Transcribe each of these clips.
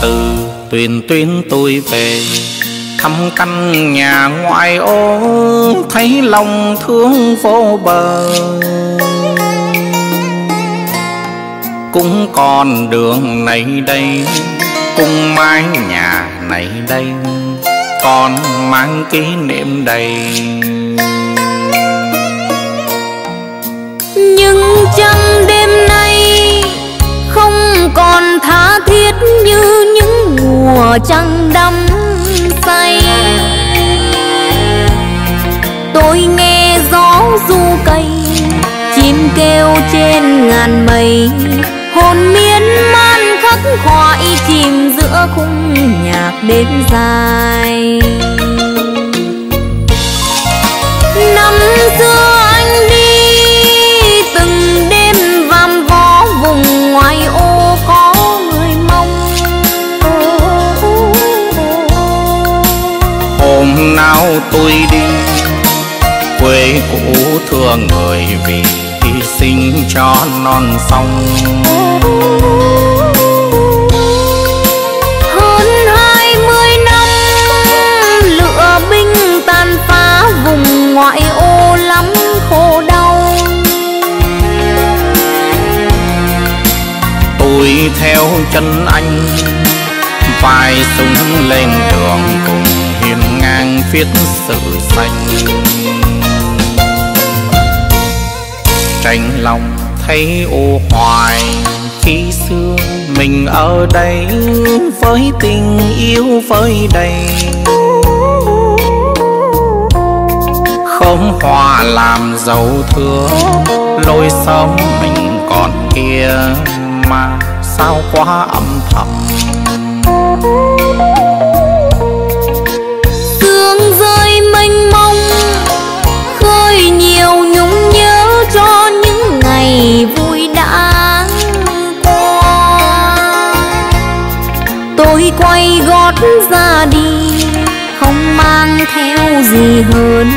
từ, tuyên tuyên tôi về. Thăm căn nhà ngoại ô, thấy lòng thương vô bờ. Cũng còn đường này đây cùng mái nhà này đây, còn mang kỷ niệm đầy. Mùa trăng đắm say. Tôi nghe gió du cây chim kêu trên ngàn mây. Hồn miên man khắc khoải chìm giữa khung nhạc đêm dài. Nào tôi đi. Quê cũ thương người vì hy sinh cho non sông. Hơn hai mươi năm lửa binh tàn phá vùng ngoại ô lắm khổ đau. Tôi theo chân anh vai súng lên đường cùng nàng viết sự xanh tranh lòng thấy ô hoài, khi xưa mình ở đây với tình yêu với đầy. Khóm hoa làm dấu thương lối sống mình còn kia. Mà sao quá âm thầm? Tôi quay gót ra đi không mang theo gì hơn.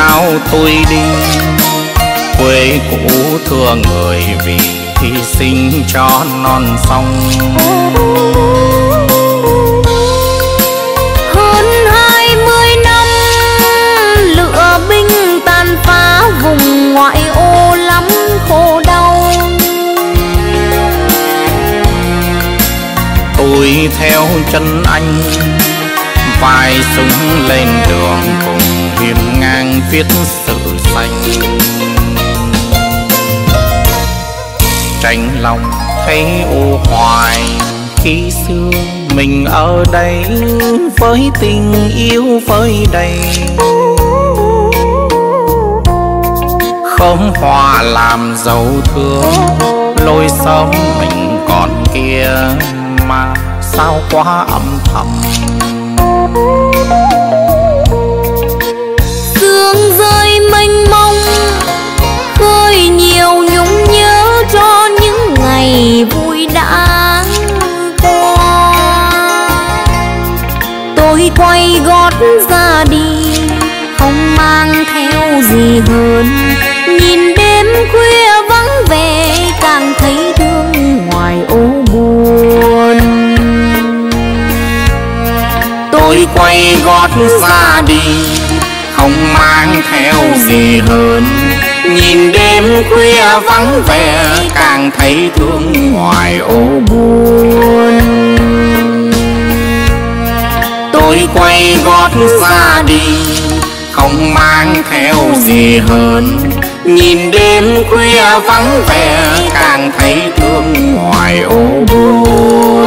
Nào tôi đi. Quê cũ thương người vì hy sinh cho non sông. Hơn hai mươi năm lửa binh tàn phá vùng ngoại ô lắm khổ đau. Tôi theo chân anh vai súng lên đường cùng viết sự xanh tranh lòng thấy ô hoài, khi xưa mình ở đây với tình yêu với đầy. Khóm hoa làm dấu thương, lối sống mình còn kia, mà sao quá âm thầm. Tôi quay gót ra đi, không mang theo gì hơn. Nhìn đêm khuya vắng vẻ, càng thấy thương ngoài ô buồn. Tôi quay gót ra đi, không mang theo gì hơn. Nhìn đêm khuya vắng vẻ, càng thấy thương ngoài ô buồn tôi quay gót ra đi. Không mang theo gì hơn. Nhìn đêm khuya vắng vẻ, càng thấy thương ngoài ô buồn